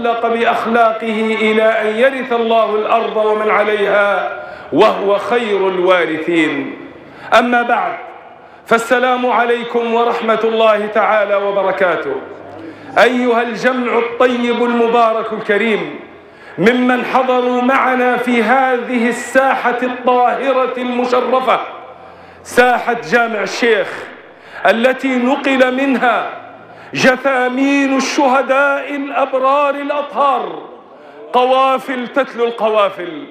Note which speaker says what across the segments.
Speaker 1: تخلق بأخلاقه إلى أن يرث الله الأرض ومن عليها وهو خير الوارثين. أما بعد فالسلام عليكم ورحمة الله تعالى وبركاته. أيها الجمع الطيب المبارك الكريم ممن حضروا معنا في هذه الساحة الطاهرة المشرفة ساحة جامع الشيخ التي نقل منها جثامين الشهداء الأبرار الأطهار. قوافل تتلو القوافل.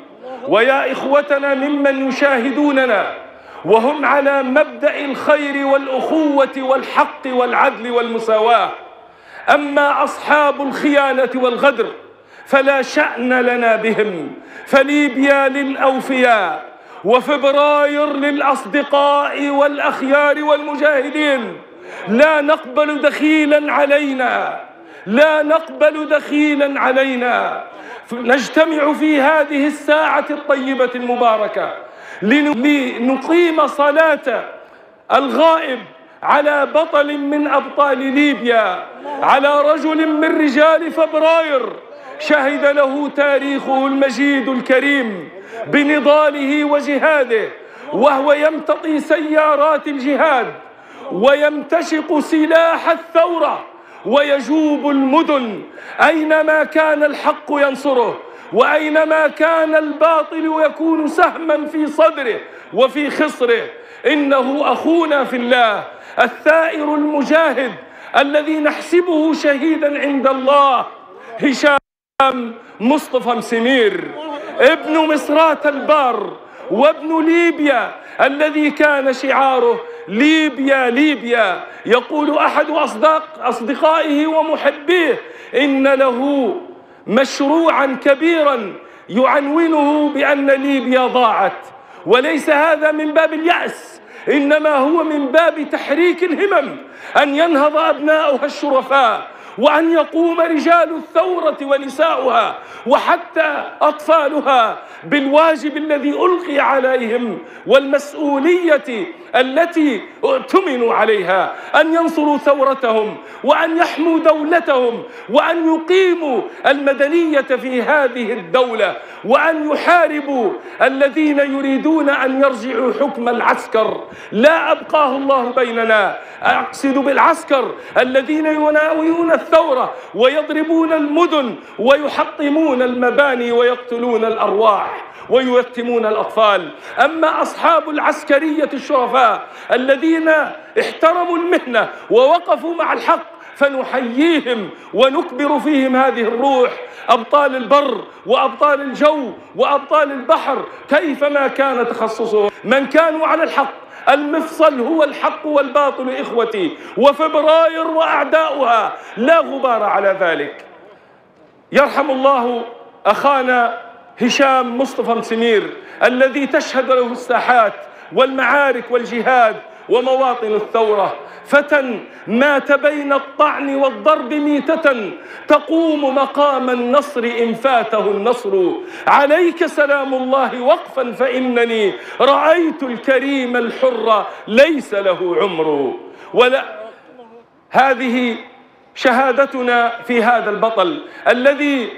Speaker 1: ويا إخوتنا ممن يشاهدوننا وهم على مبدأ الخير والأخوة والحق والعدل والمساواة. أما أصحاب الخيانة والغدر فلا شأن لنا بهم. فليبيا للأوفياء وفبراير للأصدقاء والأخيار والمجاهدين. لا نقبل دخيلا علينا. لا نقبل دخيلا علينا. نجتمع في هذه الساعة الطيبة المباركة لنقيم صلاة الغائب على بطل من أبطال ليبيا على رجل من رجال فبراير شهد له تاريخه المجيد الكريم بنضاله وجهاده وهو يمتطي سيارات الجهاد. ويمتشق سلاح الثورة ويجوب المدن أينما كان الحق ينصره وأينما كان الباطل يكون سهما في صدره وفي خصره. إنه أخونا في الله الثائر المجاهد الذي نحسبه شهيدا عند الله هشام مصطفى مسمير ابن مصرات البار وابن ليبيا الذي كان شعاره ليبيا ليبيا. يقول أحد أصدق أصدقائه ومحبيه إن له مشروعا كبيرا يعنونه بأن ليبيا ضاعت. وليس هذا من باب اليأس إنما هو من باب تحريك الهمم أن ينهض أبناؤها الشرفاء. وأن يقوم رجال الثورة ونساؤها وحتى أطفالها بالواجب الذي ألقي عليهم والمسؤولية التي اؤتمنوا عليها. أن ينصروا ثورتهم وأن يحموا دولتهم وأن يقيموا المدنية في هذه الدولة وأن يحاربوا الذين يريدون أن يرجعوا حكم العسكر. لا أبقاه الله بيننا. أقصد بالعسكر الذين يناوئون الثورة ويضربون المدن ويحطمون المباني ويقتلون الأرواح وييتمون الأطفال. أما أصحاب العسكرية الشرفاء الذين احترموا المهنة ووقفوا مع الحق فنحييهم ونكبر فيهم هذه الروح. أبطال البر وأبطال الجو وأبطال البحر كيفما كان تخصصهم؟ من كانوا على الحق المفصل هو الحق والباطل إخوتي وفبراير وأعداؤها لا غبار على ذلك. يرحم الله أخانا هشام مصطفى مسمير الذي تشهد له الساحات والمعارك والجهاد ومواطن الثورة. فتى مات بين الطعن والضرب ميتة. تقوم مقام النصر إن فاته النصر. عليك سلام الله وقفا فإنني رأيت الكريم الحر ليس له عمر. ولا هذه شهادتنا في هذا البطل الذي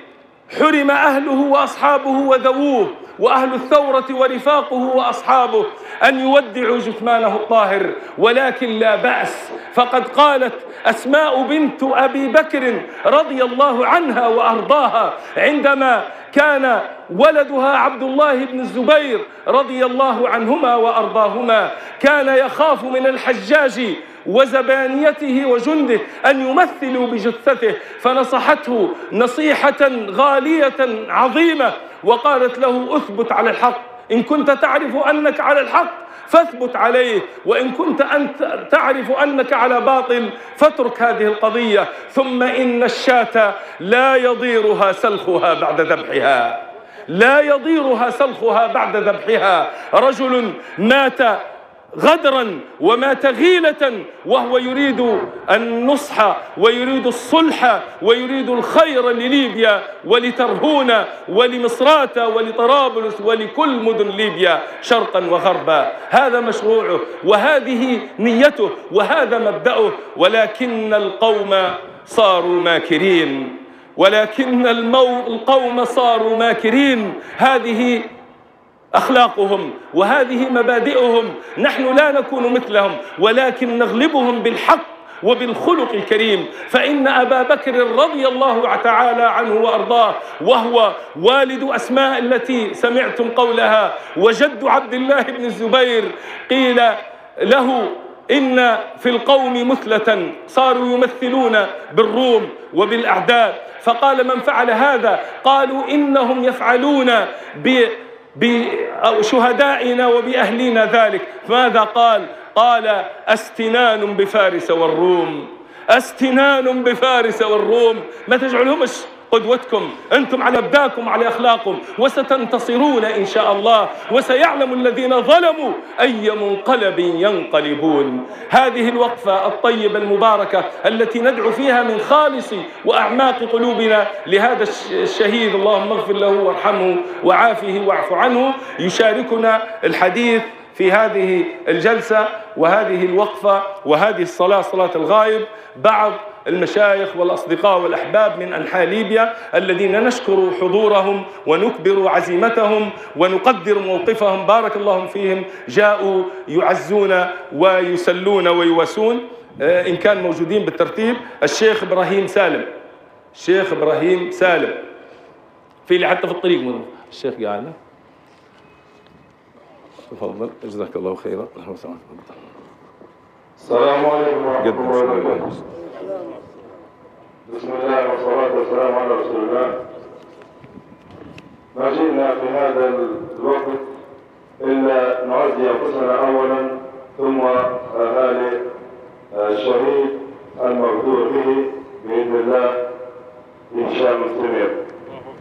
Speaker 1: حرم أهله وأصحابه وذووه وأهل الثورة ورفاقه وأصحابه أن يودعوا جثمانه الطاهر. ولكن لا بأس فقد قالت أسماء بنت أبي بكر رضي الله عنها وأرضاها عندما كان ولدها عبد الله بن الزبير رضي الله عنهما وأرضاهما كان يخاف من الحجاج وزبانيته وجنده أن يمثلوا بجثته فنصحته نصيحة غالية عظيمة وقالت له أثبت على الحق إن كنت تعرف أنك على الحق فاثبت عليه وإن كنت أنت تعرف أنك على باطل فاترك هذه القضية ثم إن الشاة لا يضيرها سلخها بعد ذبحها. لا يضيرها سلخها بعد ذبحها. رجل مات غدرا ومات غيلة وهو يريد النصح ويريد الصلح ويريد الخير لليبيا ولترهون ولمصرات ولطرابلس ولكل مدن ليبيا شرقا وغربا هذا مشروعه وهذه نيته وهذا مبدأه ولكن القوم صاروا ماكرين ولكن. القوم صاروا ماكرين هذه أخلاقهم وهذه مبادئهم. نحن لا نكون مثلهم ولكن نغلبهم بالحق وبالخلق الكريم. فإن أبا بكر رضي الله تعالى عنه وأرضاه وهو والد أسماء التي سمعتم قولها وجد عبد الله بن الزبير قيل له إن في القوم مثلة صاروا يمثلون بالروم وبالأعداء. فقال من فعل هذا؟ قالوا إنهم يفعلون بشهدائنا وبأهلنا ذلك. ماذا قال؟ قال أستنان بفارس والروم. أستنان بفارس والروم. ما تجعلهمش قدوتكم أنتم على مبداكم على أخلاقكم. وستنتصرون إن شاء الله. وسيعلم الذين ظلموا أي منقلب ينقلبون. هذه الوقفة الطيبة المباركة التي ندعو فيها من خالص وأعماق قلوبنا لهذا الشهيد. اللهم اغفر له وارحمه وعافه واعف عنه. يشاركنا الحديث في هذه الجلسة وهذه الوقفة وهذه الصلاة صلاة الغائب. بعض المشايخ والأصدقاء والأحباب من أنحاء ليبيا الذين نشكر حضورهم ونكبر عزيمتهم ونقدر موقفهم. بارك الله فيهم. جاءوا يعزون ويسلون ويواسون. آه، إن كان موجودين بالترتيب الشيخ إبراهيم سالم. الشيخ إبراهيم سالم. في اللي حتى في الطريق الشيخ قاعد تفضل. جزاك الله خيرا.
Speaker 2: السلام عليكم ورحمة الله وبركاته. بسم الله والصلاة والسلام على رسول الله. ما جئنا في هذا الوقت إلا نعزي أنفسنا أولا ثم أهالي الشهيد المغدور به بإذن الله هشام السمير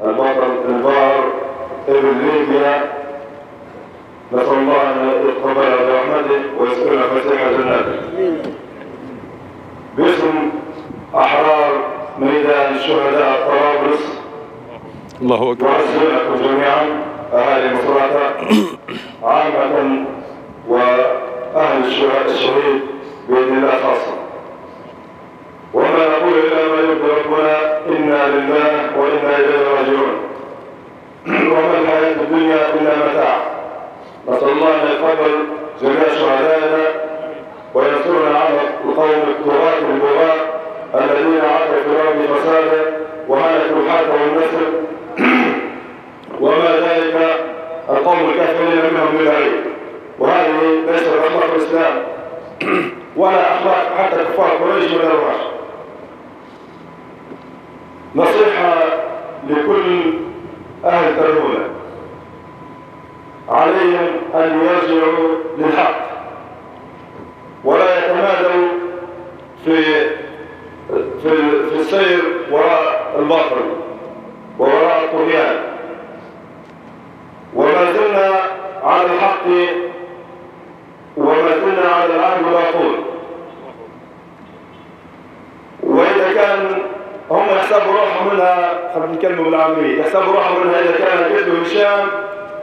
Speaker 2: البطل البار ابن ليبيا. نسأل الله أن يتقبل برحمته ويسكننا فسيح جناته باسم أحرار ميدان الشهداء طرابلس.
Speaker 1: الله أكبر.
Speaker 2: وأسئلكم جميعا أهالي مصراتة عامة وأهل الشهيد بإذن الله خاصة. وما نقول إلا ما يرضي ربنا إنا لله وإنا إليه راجعون. وما الحياة الدنيا إلا متاع. نسأل الله أن يقبل جميع شهدائنا وينصرنا على القوم التراث البغاة الذين عطوا في الأرض فسادا وهلكوا الحق والنسل وما ذلك القوم الكافرين منهم بالبعيد وهذه ليست أخلاق الإسلام. ولا أخلاق حتى كفار قريش من الرواح نصيحة لكل أهل تربونه عليهم أن يرجعوا للحق. ولا يتمادوا في في في السير وراء الباطل ووراء الطغيان. وما زلنا على الحق وما زلنا على العهد والعقول وإذا كان هم يحسبوا روحهم منها خلينا نتكلم بالعامية يحسبوا روحهم منها إذا كان جد هشام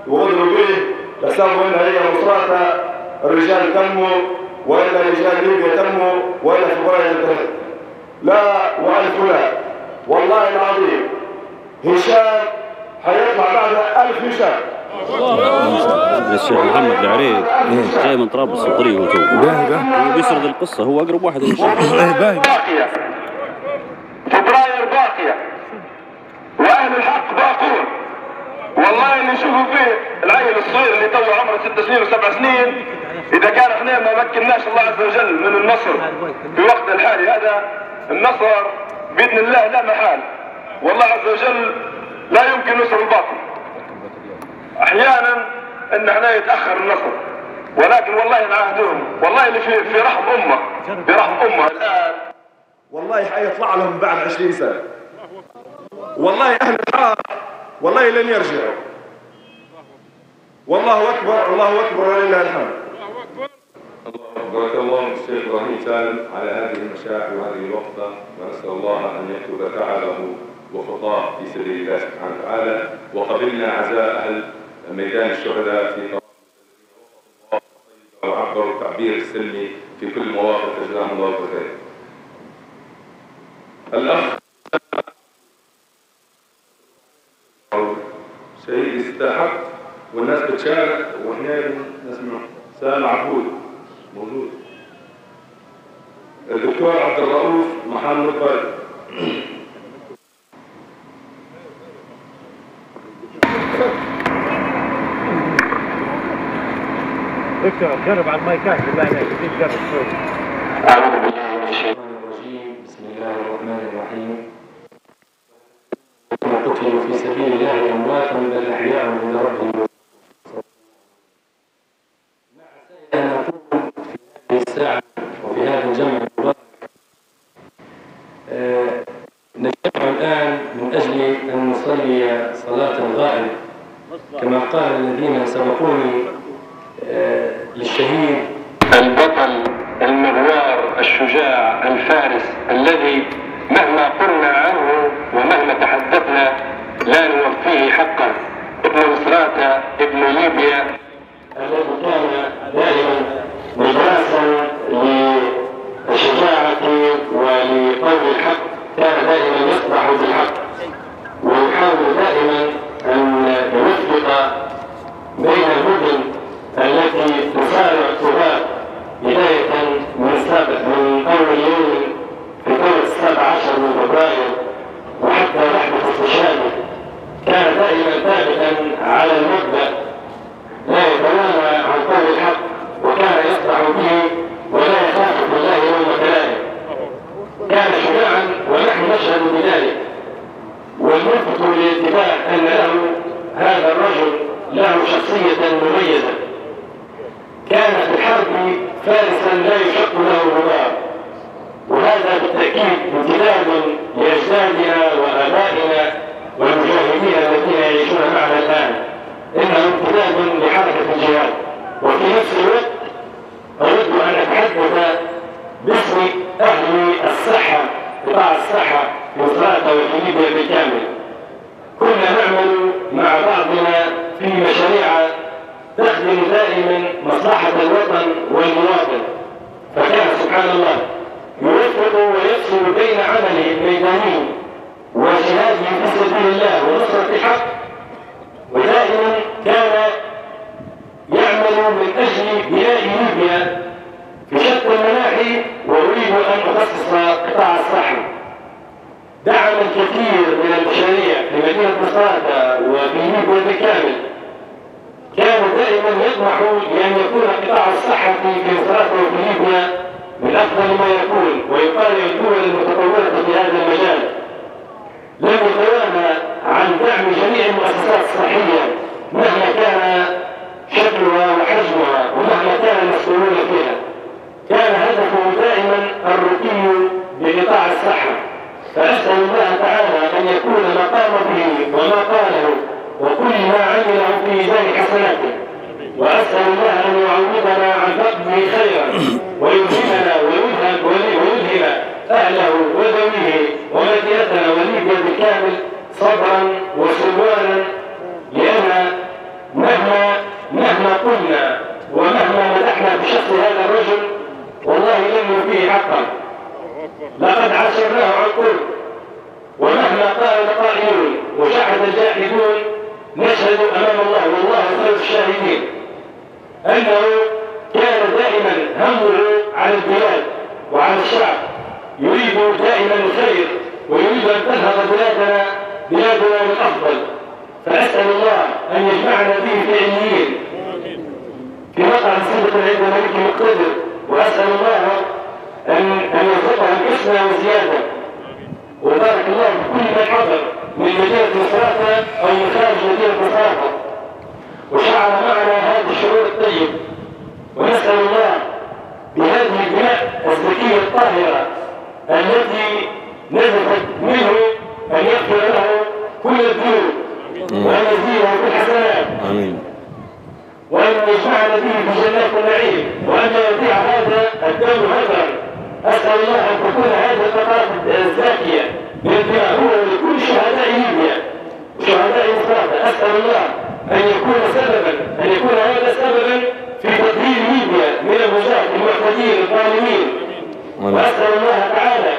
Speaker 2: وغدروا به تحسبوا ان هي مصرات الرجال تموا وإلا رجال ليبيا تموا وإلا فقراء ينتهي لا وألف لا. والله العظيم هشام حيطلع بعد ألف هشام.
Speaker 3: الشيخ محمد العريق جاي من طرابلس الطريق هو
Speaker 1: باهي باهي.
Speaker 3: هو بيسرد القصة هو أقرب واحد
Speaker 1: باهي باهي.
Speaker 2: فبراير باقية. وأهل الحق باقون. والله اللي نشوفه فيه العيل الصغير اللي تو عمره ست سنين وسبع سنين إذا كان إحنا ما مكناش الله عز وجل من النصر في وقت الحالي هذا النصر بإذن الله لا محال. والله عز وجل لا يمكن نصر الباطل. أحيانا إن إحنا يتأخر النصر. ولكن والله نعهدهم والله اللي في في رحم أمة. في رحم أمة الآن. والله حيطلع لهم بعد 20 سنة. والله أهل الحرام والله لن يرجعوا. والله أكبر الله أكبر ولله الحمد.
Speaker 4: بارك الله الشيخ إبراهيم سالم على هذه المشاعر وهذه الوقفة ونسأل الله أن يكتب فعله وخطاه في سبيل الله سبحانه وتعالى. وقبلنا عزاء أهل ميدان الشهداء في وعبروا التعبير السلمي في كل المواقف جزاهم الله خير. الأخ
Speaker 2: شهيد يستحق والناس بتشارك وإحنا نسمع. سامع عبود. موجود. الدكتور عبد الرؤوف محمد بدر
Speaker 5: دكتور جرب على المايكات بالله عليك جرب. شوي
Speaker 6: بين تخدم دائما مصلحة الوطن والمواطن. فكان سبحان الله يوفق ويفصل بين عمله الميداني وجهاده في سبيل الله ونصرة الحق ودائما كان يعمل من أجل بناء ليبيا في شتى المناحي وأريد أن أخصص قطاع الصحة دعم الكثير من المشاريع في مدينة مصراتة وفي ليبيا بالكامل. كان دائما يطمح لأن يكون قطاع الصحة في مصراتة وفي ليبيا من أفضل ما يكون ويقال الدول المتطورة في هذا المجال. لم يتوانى عن دعم جميع المؤسسات الصحية مهما كان شكلها وحجمها ومهما كان المسؤولون فيها. كان هدفه دائما الرقي بقطاع الصحة. فأسأل الله تعالى أن يكون ما قام به وما قاله. وكل ما عمله في ميزان حسناته وأسأل الله أن يعوضنا عن فضله خيرا ويلهمنا ويذهب ويلهم أهله وذويه ومدينتنا وليبيا بالكامل صبرا وسلوانا لأن مهما مهما قلنا ومهما مدحنا بشخص هذا الرجل والله لم يوفيه حقا لقد عاشرناه عن قرب ومهما قال قائلون وشحد الجاحدون نشهد امام الله والله خير الشاهدين انه كان دائما همه على البلاد وعلى الشعب يريد دائما الخير ويريد ان تنهض بلادنا بلادنا من افضل فاسال الله ان يجمعنا به في عليين في مقعد صدق عند ملك مقتدر واسال الله ان ان يرزقها الحسنى وزياده وبارك الله في كل من حضر من مدينه مصراتة أو من خارج مدينه مصراتة وشعر معنا هذا الشعور الطيب ونسال الله بهذه الطاهره التي نزفت منه أن يغفر له كل الذنوب. وأن يزيده في الحسنات.
Speaker 3: آمين.
Speaker 6: وأن يجمعنا به في جنات النعيم. وأن يضيع هذا الدم هدرا أسأل الله أن تكون هذه القطعات الزاكية للدماء هو لكل شهداء ليبيا. وشهداء مصراتة أسأل الله وأسأل الله تعالى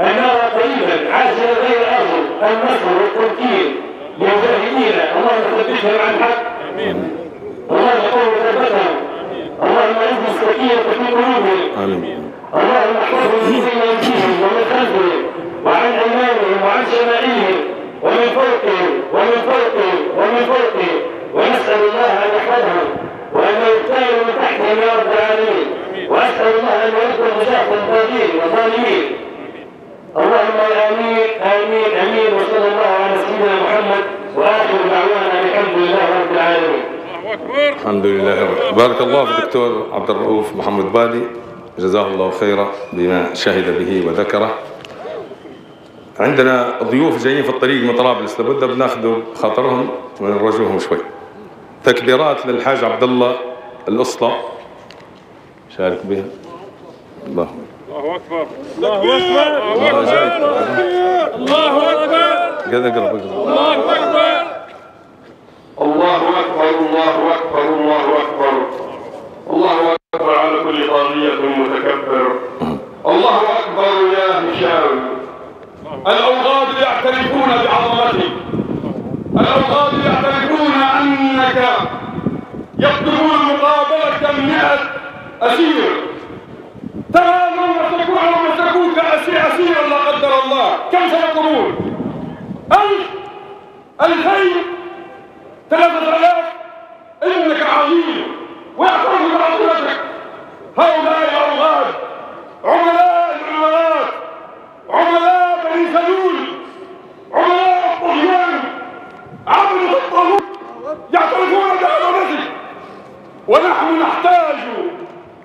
Speaker 6: أن نرى قريبا عاجلا غير آجل النصر والتمكين لمجاهدينا اللهم ثبتهم عن الحق. اللهم قوم ثبتهم. اللهم اعز السكينة في قلوبهم.
Speaker 3: آمين.
Speaker 6: اللهم احفظهم من بين ايديهم ومن خلفهم وعن أيمانهم وعن شمائلهم ومن فوقهم ومن فوقهم ومن فوقهم. ونسأل الله أن يحفظهم وأن يبتلوا من تحتهم يا رب العالمين. واسال الله أن يرد الرجاة الباغين والظالمين اللهم امين امين امين وصلى الله على سيدنا محمد وآخر دعوانا الحمد لله رب العالمين.
Speaker 2: الحمد لله رب بارك الله في الدكتور عبد الرؤوف محمد بالي جزاه الله خيرا بما شهد به وذكره. عندنا ضيوف جايين في الطريق من طرابلس لابد بناخذ خاطرهم ونرجوهم شوي. تكبيرات للحاج عبد الله الاسطى شارك بها. الله. الله جاي
Speaker 1: الله أكبر.
Speaker 2: قد اقرب اقرب
Speaker 7: الله أكبر. الله أكبر. الله أكبر الله أكبر على كل طاغية متكبر. الله أكبر يا هشام. الأوغاد يعترفون بعظمتك. الأوغاد يعترفون أنك يطلبون مقابلة مئة أسير. ترى من مسكوك لو مسكوك أسير. أسيرا لا قدر الله كم سيطلبون؟ ألف ألفين ثلاثة آلاف إنك عظيم ويعترف بعظمتك هؤلاء الأوغاد عملاء العملات عملاء بني سلول عملاء الطغيان عبدة الطاغوت يعترفون بعظمتك ونحن نحتاج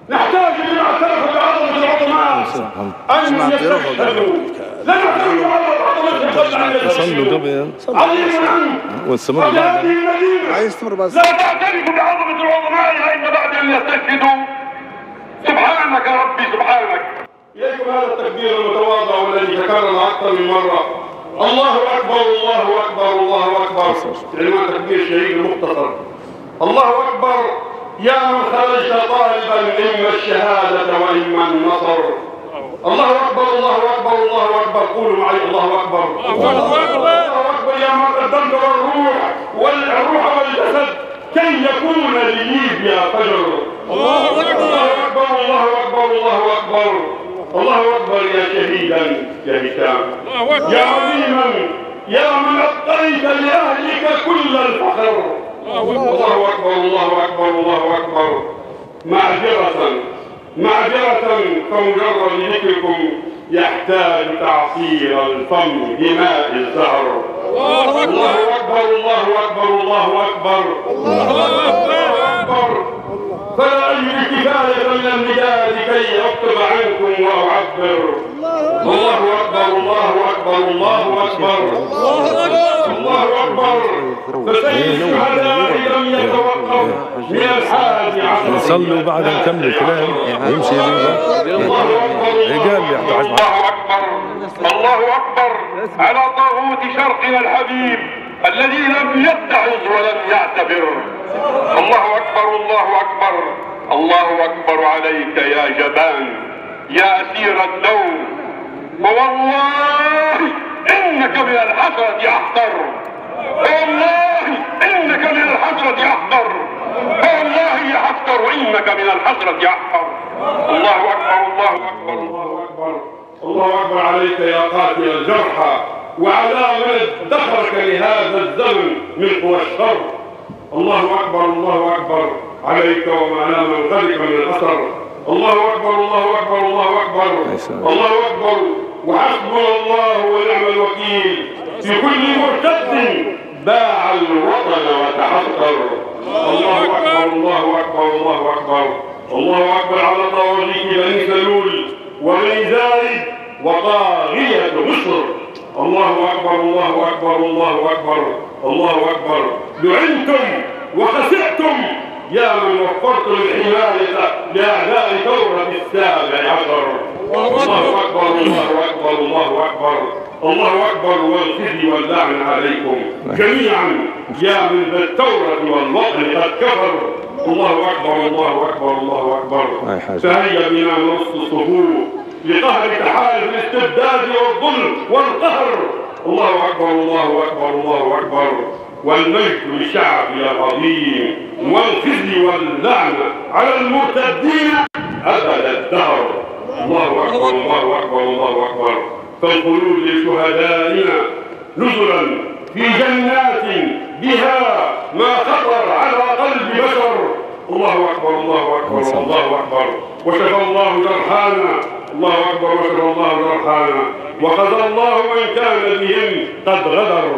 Speaker 7: نحتاج لمن اعترف بعظمة العظماء أن يستشهدوا لا نعترف بعظمة قبل أن يستشهدوا
Speaker 3: قبل
Speaker 7: عظيم عنه
Speaker 3: والسماء
Speaker 7: وفي هذه
Speaker 8: تمر بس.
Speaker 7: لا تعترف بعظمة العظماء إلا بعد أن يستشهدوا. سبحانك يا ربي سبحانك. إليكم هذا التكبير المتواضع والذي تكرر أكثر من مرة. الله أكبر الله أكبر الله أكبر. عنوان تكبير شهيد المختصر الله أكبر. يا من خرجت طالبا إما الشهادة وإما النصر. الله أكبر الله أكبر الله أكبر. قولوا معي الله أكبر. الله أكبر. يا من قدمت الروح. كي يكون لليبيا فجر. الله أكبر. الله أكبر الله أكبر الله أكبر. الله أكبر يا شهيدا يا هشام. يا عظيما يا من أبقيت لأهلك كل الفخر. الله أكبر الله أكبر الله أكبر. معذرة معذرة فمجرد ذكركم. يحتاج تعصير الفم بماء الزهر. الله أكبر الله أكبر. الله أكبر. الله أكبر. فلا أجد كفاية من المداد كي أكتب عنكم وأعبر الله أكبر الله أكبر الله أكبر. الله أكبر. فسيد الشهداء لم يتوقف من الحادي عشر
Speaker 3: نصلي وبعد نكمل كلام يمشي
Speaker 7: الله أكبر. الله أكبر. الله أكبر. على طاغوت شرقنا الحبيب. الذي لم يتعظ ولم يعتبر. الله أكبر الله أكبر. الله أكبر عليك يا جبان يا أسير النوم ووالله إنك من الحسرة أحقر والله إنك من الحسرة أحقر والله يا حسر إنك من الحسرة أحقر الله أكبر الله أكبر الله أكبر. الله أكبر عليك يا قاتل الجرحى. وعلى من ادخرك لهذا الزمن من قوى الشر. الله أكبر الله أكبر. عليك وعلى من غرق من الأثر. الله أكبر الله أكبر الله أكبر. الله أكبر. وحسبنا الله ونعم الوكيل. في كل مرتد باع الوطن وتحقر الله أكبر الله أكبر الله أكبر. الله أكبر على طواغيت بني سلول وبني زايد وطاغية مصر. الله أكبر الله أكبر الله أكبر الله أكبر. لعنتم وخسئتم يا من وفرت الحماية لأعداء ثورة السابع عشر. الله أكبر. الله أكبر الله أكبر. الله أكبر والخزي واللعن عليكم. جميعا يا من ذا الثورة والوطن قد كفر. الله أكبر الله أكبر الله أكبر. فهيا بنا نرص الصفوف. لقهر تحالف الاستبداد والظلم والقهر. الله أكبر الله أكبر الله أكبر. والمجد لشعبي العظيم والخزي واللعنة على المرتدين أبد الدهر. الله أكبر الله أكبر الله أكبر. فالخلود لشهدائنا نزلا في جنات بها ما خطر على قلب بشر. الله أكبر الله أكبر الله أكبر. وشفى الله جرحانا الله أكبر وشفى الله جرحانا وخذ الله من كان بهم قد غدر.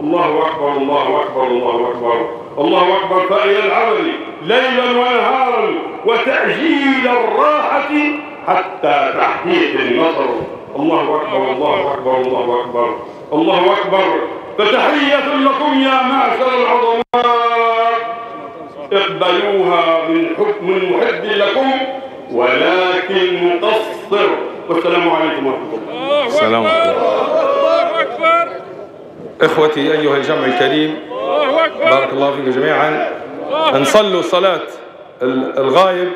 Speaker 7: الله أكبر الله أكبر الله أكبر. الله أكبر فإلى العمل ليلا ونهارا وتأجيل الراحة حتى تحقيق النصر الله أكبر الله أكبر الله أكبر. الله أكبر. فتحية لكم يا معشر العظماء. اقبلوها من حكم محب لكم. ولكن مقصر والسلام عليكم ورحمة الله.
Speaker 1: السلام عليكم. إخوتي أيها الجمع الكريم بارك الله فيكم جميعا. نصلوا صلاة ال- الغايب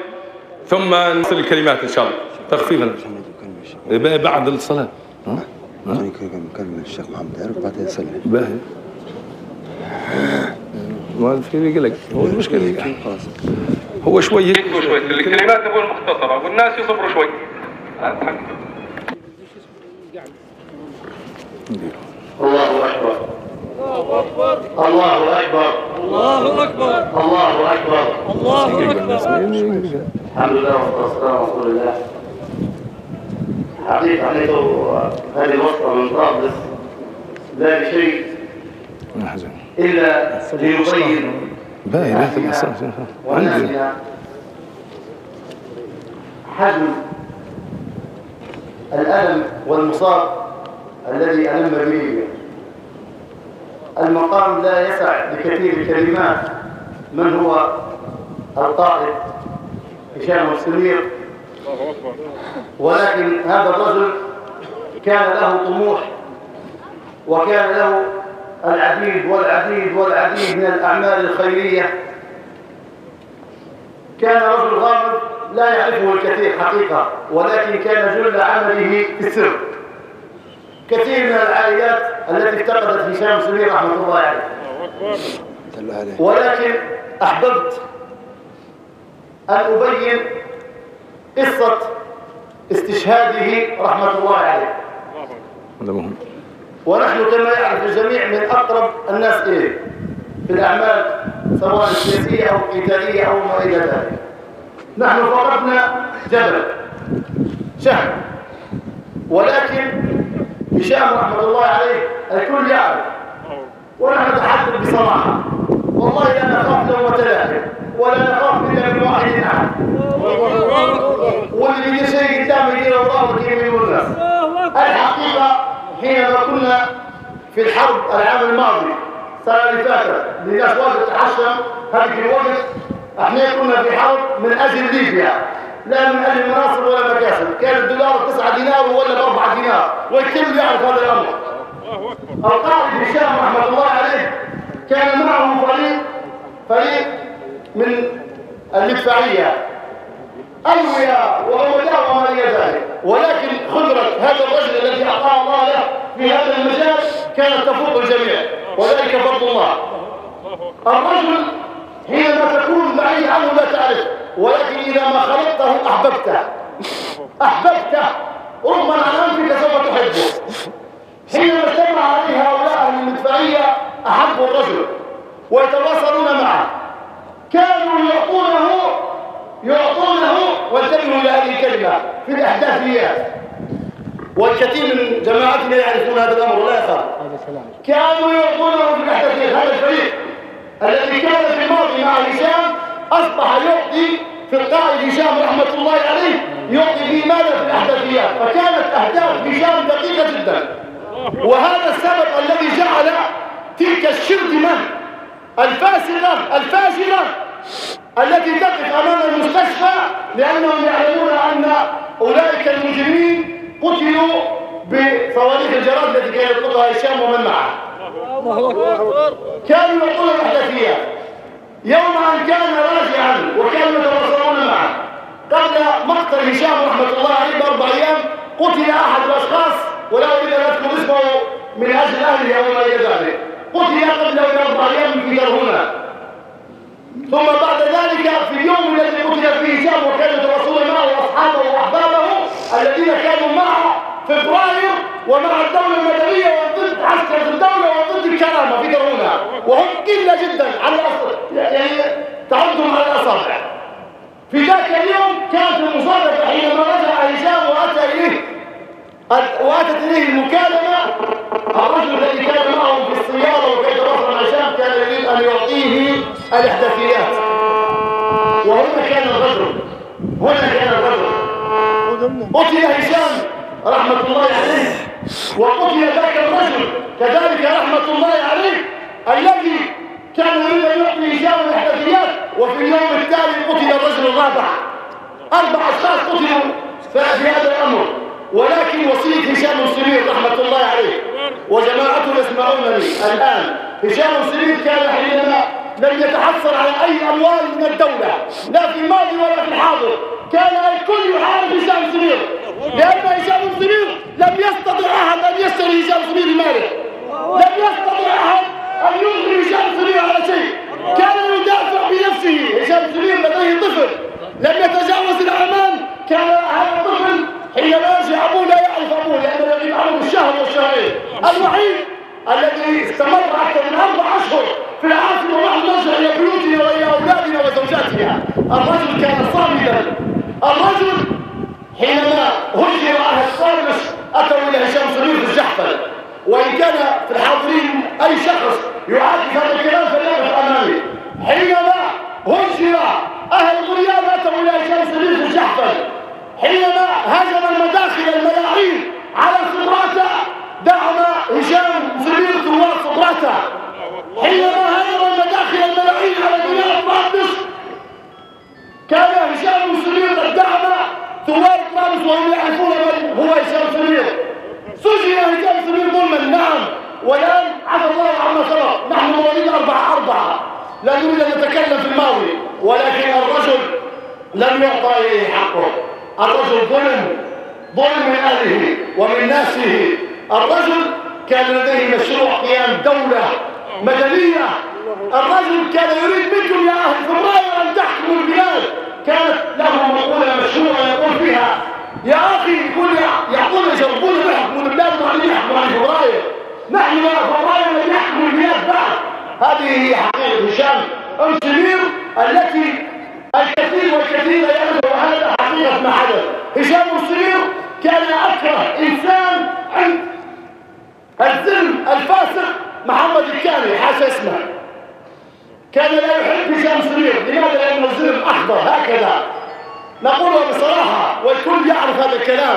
Speaker 1: ثم نصل الكلمات إن شاء الله. تخفيفا. بعد الصلاة.
Speaker 9: نكلم الشيخ محمد عارف بعدين يسلم
Speaker 1: باهي. في يقول لك. هو المشكلة.
Speaker 9: خلاص
Speaker 1: هو شوي
Speaker 5: شوي. الكلمات تكون مختصرة والناس يصبروا شوي.
Speaker 10: الله أكبر. الله أكبر. الله أكبر. الله أكبر. الحمد لله والصلاة والسلام على رسول الله حقيقة حيث هذه الوصفة من طرابلس لا بشيء إلا ليبين
Speaker 1: باهي باهي
Speaker 10: وناسها حجم الألم والمصاب الذي ألم به. المقام لا يسع بكثير الكلمات. من هو؟ القائد. هشام السمير ولكن هذا الرجل كان له طموح وكان له العديد والعديد والعديد من الأعمال الخيرية. كان رجل غامض لا يعرفه الكثير حقيقة ولكن كان جل عمله السر. كثير من العائلات التي افتقدت هشام سمير رحمة الله عليه. ولكن أحببت أن أبين قصة استشهاده رحمة الله عليه. ونحن كما يعرف الجميع من أقرب الناس إليه في الأعمال سواء سياسية أو قتالية أو ما إلى ذلك. نحن فقدنا جبل شهر. ولكن هشام رحمة الله عليه الكل يعرف. ونحن نتحدث بصراحة. والله لا نخاف لومة لائم ولا نخاف إلا من واحد أحد. واللي بيجي شيء قدامه يجي الله من الناس. الحقيقة حينما كنا في الحرب العام الماضي السنة اللي فاتت الناس واقفة تحشم هذه الوقت إحنا كنا في حرب من أجل ليبيا. لا من أجل مناصب ولا مكاسب. كان الدولار 9 دينار ولا ب 4 دينار. والكل يعرف هذا الأمر. القائد هشام رحمة الله عليه كان معه فريق فريق من المدفعية. ألوية وأولياء وما إلى ذلك ولكن خبرة هذا الرجل الذي أعطاه الله له في هذا المجال كانت تفوق الجميع وذلك فضل الله. الرجل حينما تكون بعيد عنه لا تعرف ولكن إذا ما خلقته أحببته. أحببته. رغم عن أنفك سوف تحبه. حينما اجتمع عليه هؤلاء أهل المدفعية أحبوا الرجل ويتواصلون معه. كانوا يعطونه يعطونه وانتبهوا إلى هذه الكلمة في الأحداثيات. والكثير من جماعتنا يعرفون هذا الأمر ولا يخاف كانوا يعطونه في الأحداثيات هذا الفريق الذي كان في الماضي مع هشام أصبح يعطي في القائد هشام رحمة الله عليه يعطي في ماذا في الأحداثيات فكانت أهداف هشام دقيقة جدا. وهذا السبب الذي جعل تلك الشرذمة الفاسدة الفاجرة التي تقف أمام المستشفى لأنهم يعلمون أن أولئك المجرمين بصواريخ الجراد التي كان يطلقها هشام ومن معه. كانوا يقولون الأحداثيات يوم أن كان راجعا وكانوا يتواصلون معه. قبل مقتل هشام رحمة الله عليه بأربع أيام قتل أحد الأشخاص ولا أريد أن أذكر اسمه من أجل أهله أو ما ذلك. قتل قبله بأربع أيام في كرهنا ثم بعد ذلك في اليوم الذي قتل فيه هشام وكان الرسول معه وأصحابه وأحبابه الذين كانوا مع فبراير ومع الدولة المدنية وضد عسكره الدولة وضد الكرامة في كرهنا وهم قله جدا على الأصل. يعني تعدهم على الاصابع في ذاك اليوم كانت المصادفه حينما رجع هشام وأتى إليه وأتت إليه المكالمة. الرجل الذي كان معهم في السيارة وكي تواصل مع هشام كان يريد أن يعطيه الاحداثيات وهنا كان الرجل. هنا كان الرجل. قتل هشام. رحمه الله عليه وقتل ذاك الرجل. كذلك رحمه الله عليه الذي كان يريد أن يعطي هشام الإحداثيات وفي اليوم التالي قتل الرجل الرابع. أربع أشخاص قتلوا في هذا الأمر. ولكن وصية هشام سرير رحمة الله عليه وجماعته يسمعونني الآن. هشام سرير كان حينما لم يتحصل على أي أموال من الدولة لا في الماضي ولا في الحاضر كان الكل يحارب هشام سرير لأن هشام سرير لم يستطع أحد أن يشتري هشام سرير بماله لم يستطع أحد أن يغري هشام سرير على شيء. كان يدافع بنفسه. هشام سرير لديه طفل. لم يتجاوز الأمان. كان هذا الطفل حينما يرجع أبوه لا يعرف أبوه لأنه يغيب عنه بالشهر والشهرين. الوحيد الذي استمر أكثر من أربع أشهر في العاصمة ونحن نرجع إلى بيوتنا وإلى اولادنا وزوجاتنا الرجل كان صامدا. الرجل حينما هجر أهل طرابلس أتوا إلى هشام في الجحفل وإن كان في الحاضرين أي شخص يعاكس هذا الكلام فليقف امامي حينما هجر أهل غريان اتوا إلى هشام سمير في الجحفل حينما هجم المداخل الملاعين على صبراتا دعم هشام زميل ثوار صبراتا حينما هجم المداخل الملاعين على بناء طرابلس كان هشام سمير دعم ثوار طرابلس وهم يعرفون من هو هشام سمير سجن هشام سمير ظلما نعم والان عفى الله عما سبق نحن مواليد أربعة أربعة لا نريد أن نتكلم في الماضي ولكن الرجل لم يعطى إليه حقه الرجل ظلم ظلم من اهله ومن ناسه الرجل كان لديه مشروع قيام دولة مدنية الرجل كان يريد منكم يا أهل فبراير ان تحكموا البلاد كانت له مقولة مشروعة يقول فيها يا أخي يقول يعقول يجربون يحكموا البلاد وبعدين يحكموا عن فبراير نحن يا فبراير لم يحكموا البلاد بعد هذه هي حقيقة هشام ام سمير التي الكثير والكثير يعرف هذا حقيقة ما حدث. هشام السرير كان أكره إنسان عند الزلم الفاسق محمد الكامل حاشا اسمه. كان لا يحب هشام سرير لماذا؟ لأنه الزلم أخضر هكذا. نقولها بصراحة والكل يعرف هذا الكلام.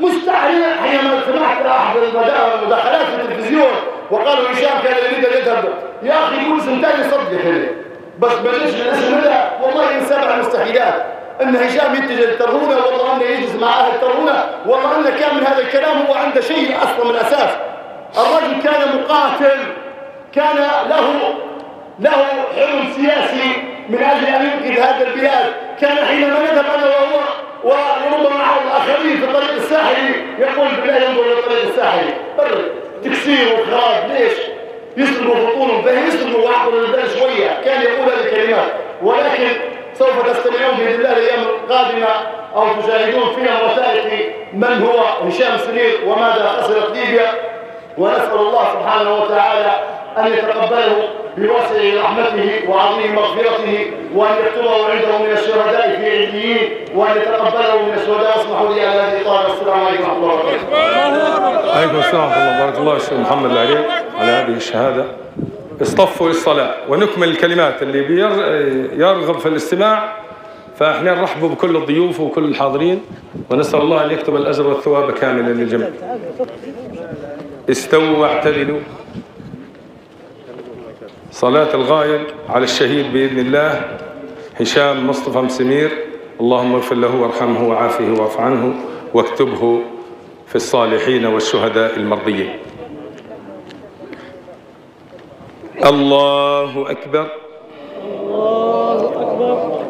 Speaker 10: مستحيل حينما سمعت أحد المداخلات في التلفزيون وقالوا هشام كان يريد أن يذهب. يا أخي يقول سنتين صدق بس بلش من اسم هذا والله من سبع المستحيلات أن هشام يتجه للترهونه والله أنه يجلس مع أهل الترهونه والله أنه كان من هذا الكلام هو عنده شيء أصلا من الأساس. الرجل كان مقاتل. كان له له حلم سياسي من أجل أن ينقذ هذا البلاد. كان حينما نذهب أنا وهو وربما مع الآخرين في الطريق الساحلي يقول بالله ينظر للطريق الساحلي برد تكسير وخراب ليش؟ يسلموا بطونهم فهم يسلموا ويعقلوا البال شوية. كان يقول هذه الكلمات. ولكن سوف تستمعون بإذن الله الأيام القادمة أو تشاهدون فيها وثائق من هو هشام سرير وماذا خسرت ليبيا. ونسأل الله سبحانه وتعالى أن يتقبله بواسع رحمته وعظيم مغفرته وأن يكتبه عنده من الشهداء في عليين وأن يتقبله من الشهداء واسمحوا لي على هذه الطاعه والسلام عليكم ورحمة الله وبركاته.
Speaker 1: عليكم السلام ورحمة الله بارك الله الشيخ محمد العليم على هذه الشهادة. اصطفوا للصلاة ونكمل الكلمات اللي يرغب في الاستماع فإحنا نرحب بكل الضيوف وكل الحاضرين ونسأل الله أن يكتب الأجر والثواب كاملا للجميع. استووا واعتدلوا صلاة الغايب على الشهيد بإذن الله هشام مصطفى مسمير. اللهم اغفر له وارحمه وعافه واعف عنه واكتبه في الصالحين والشهداء المرضيين. الله أكبر.
Speaker 11: الله أكبر.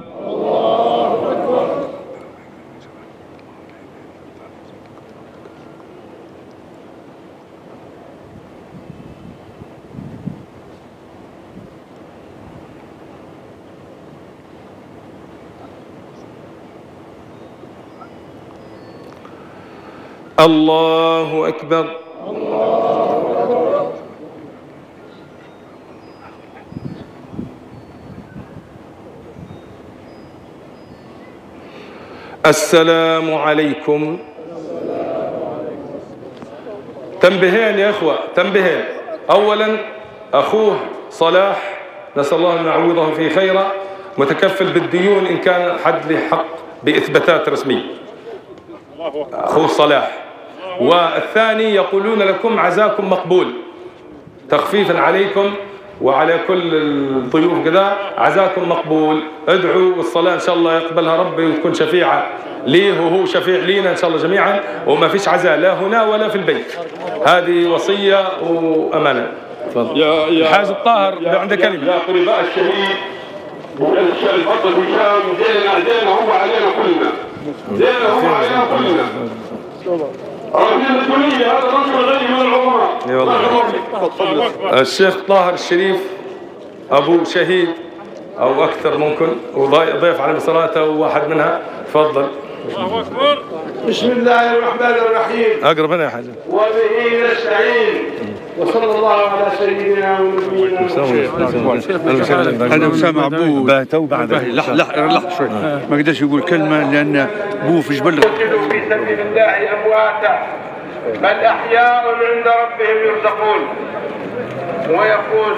Speaker 12: الله أكبر.
Speaker 1: السلام عليكم. تنبهين يا إخوة تنبهين. أولا أخوه صلاح نسأل الله أن يعوضه في خيرا متكفل بالديون إن كان حد له حق بإثباتات رسمية. أخوه صلاح. والثاني يقولون لكم عزاكم مقبول. تخفيفا عليكم وعلى كل الضيوف كذا عزاكم مقبول. ادعوا والصلاة إن شاء الله يقبلها ربي وتكون شفيعة. ليه وهو شفيع لينا إن شاء الله جميعا وما فيش عزاء لا هنا ولا في البيت. هذه وصية وأمانة.
Speaker 7: يا يا
Speaker 1: الحاج الطاهر عنده كلمة.
Speaker 7: يا قرباء الشهيد الفضل هشام دينا دينا هو علينا كلنا. دينا هو علينا كلنا. رغم الدنيا هذا رجل غني من العظماء
Speaker 1: إي والله. الشيخ طاهر الشريف أبو شهيد أو أكثر ممكن وضيف على صلاته وواحد منها. تفضل.
Speaker 13: بسم الله الرحمن الرحيم.
Speaker 1: أقرب هنا يا حاج.
Speaker 13: وبه نستعين. وصلى الله على سيدنا ونبينا محمد.
Speaker 14: أنا اسامه عبود لح لح لح شوي. ما قدرش يقول كلمة لأن ابوه في جبل.
Speaker 13: سبيل الله أمواتا بل أحياء عند ربهم يرزقون. ويقول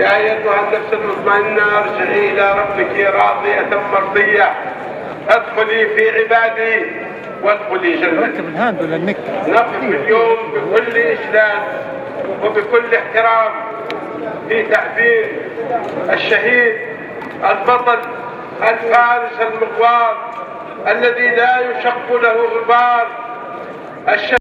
Speaker 13: يا أيتها النفس المطمئنة ارجعي إلى ربك راضية مرضية. أدخلي في عبادي وادخلي جنتي.
Speaker 15: الهاند ولا النك؟
Speaker 13: نقف اليوم بكل إجلال وبكل احترام في تعبير الشهيد البطل الفارس المغوار. الذي لا يشق له غبار الشك